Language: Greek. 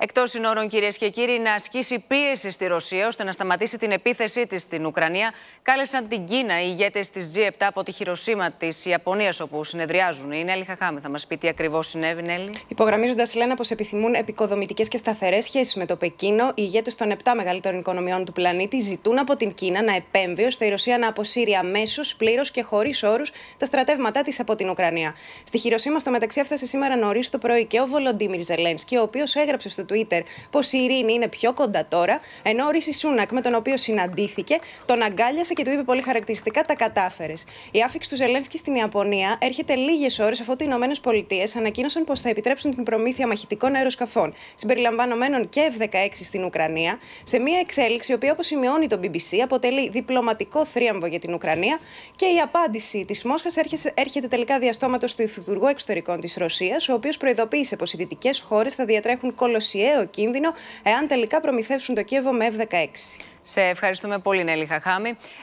Εκτός συνόρων, κυρίες και κύριοι, να ασκήσει πίεση στη Ρωσία ώστε να σταματήσει την επίθεσή της στην Ουκρανία, κάλεσαν την Κίνα οι ηγέτες της G7 από τη Χειροσύμα της Ιαπωνίας, όπου συνεδριάζουν. Η Νέλη Χαχάμη θα μας πει τι ακριβώς συνέβη, Νέλη. Υπογραμμίζοντας, λένε πως επιθυμούν επικοδομητικές και σταθερές σχέσεις με το Πεκίνο, οι ηγέτες των 7 μεγαλύτερων οικονομιών του πλανήτη ζητούν από την Κίνα να επέμβει ώστε η Ρωσία να αποσύρει αμέσως, πλήρως και χωρίς όρους τα στρατεύματά της από την Ουκρανία. Στη Χειροσύμα, στο μεταξύ, έφτασε σήμερα νωρίς το πρωί και ο Βολοντίμιρ Ζελένσκι, ο οποίος έγραψε στο Twitter πως η ειρήνη είναι πιο κοντά τώρα, ενώ ο Ρίση Σούνακ, με τον οποίο συναντήθηκε, τον αγκάλιασε και του είπε πολύ χαρακτηριστικά τα κατάφερες. Η άφηξη του Ζελένσκι στην Ιαπωνία έρχεται λίγες ώρες αφού οι Ηνωμένες Πολιτείες ανακοίνωσαν πως θα επιτρέψουν την προμήθεια μαχητικών αεροσκαφών, συμπεριλαμβανομένων και F-16 στην Ουκρανία, σε μια εξέλιξη η οποία, όπως σημειώνει το BBC, αποτελεί διπλωματικό θρίαμβο για την Ουκρανία και η απάντηση της Μόσχας έρχεται τελικά διαστόματος του Υφυπουργού Εξωτερικών της Ρωσίας, ο οποίος προειδοποίησε πως οι δυτικές χώρες θα διατρέχουν κολοσιαίο κίνδυνο εάν τελικά προμηθεύσουν το Κίεβο με F-16. Σε ευχαριστούμε πολύ, Νέλη Χαχάμη.